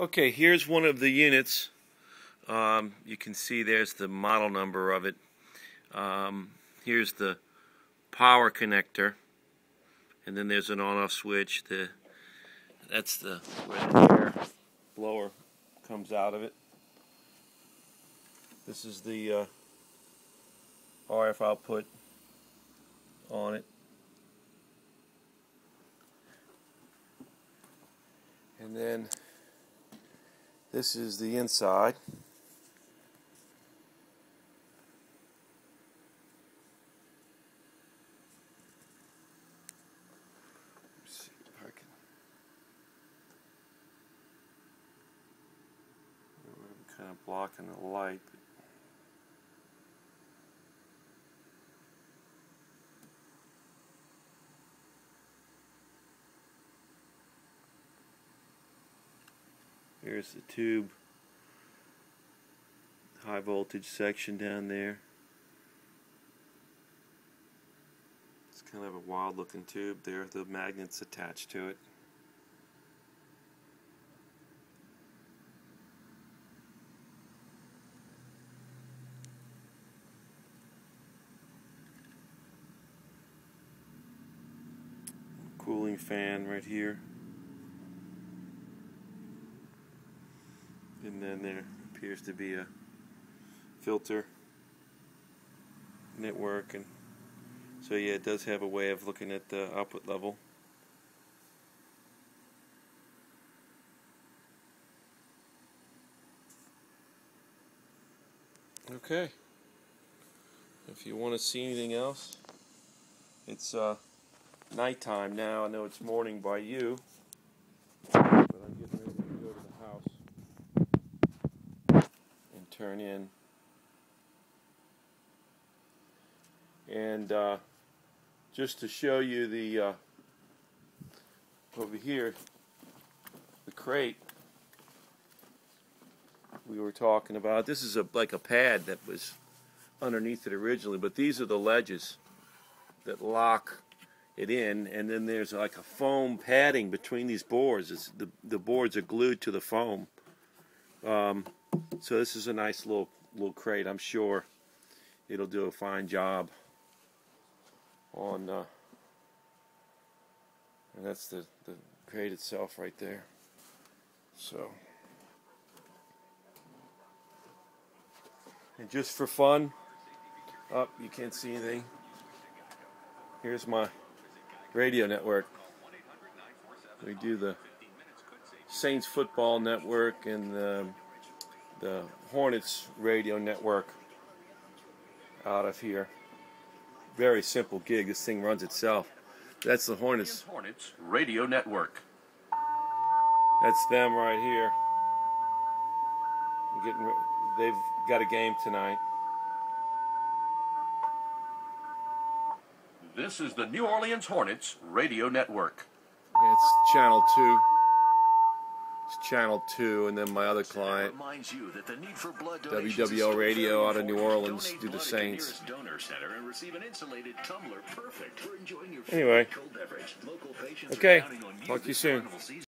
Okay, here's one of the units. Um, you can see there's the model number of it. Um, here's the power connector, and then there's an on-off switch. The that's the air blower comes out of it. This is the uh, RF output on it. And then this is the inside. kind of blocking the light. Here's the tube, high voltage section down there. It's kind of a wild looking tube there, the magnets attached to it. Cooling fan right here. And then there appears to be a filter network and so yeah it does have a way of looking at the output level. Okay. If you want to see anything else it's uh nighttime now. I know it's morning by you turn in. And uh, just to show you the uh, over here, the crate we were talking about. This is a like a pad that was underneath it originally, but these are the ledges that lock it in, and then there's like a foam padding between these boards. It's, the the boards are glued to the foam. Um, so this is a nice little little crate. I'm sure it'll do a fine job on uh, and that's the, the crate itself right there. So and just for fun, up oh, you can't see anything. Here's my radio network. We do the Saints football network and the the Hornets radio network out of here. Very simple gig. This thing runs itself. That's the Hornets. Hornets radio network. That's them right here. Getting, they've got a game tonight. This is the New Orleans Hornets radio network. It's channel two. It's Channel 2, and then my other client, WWL Radio out of New Orleans, do the Saints. Anyway, okay, talk to you soon.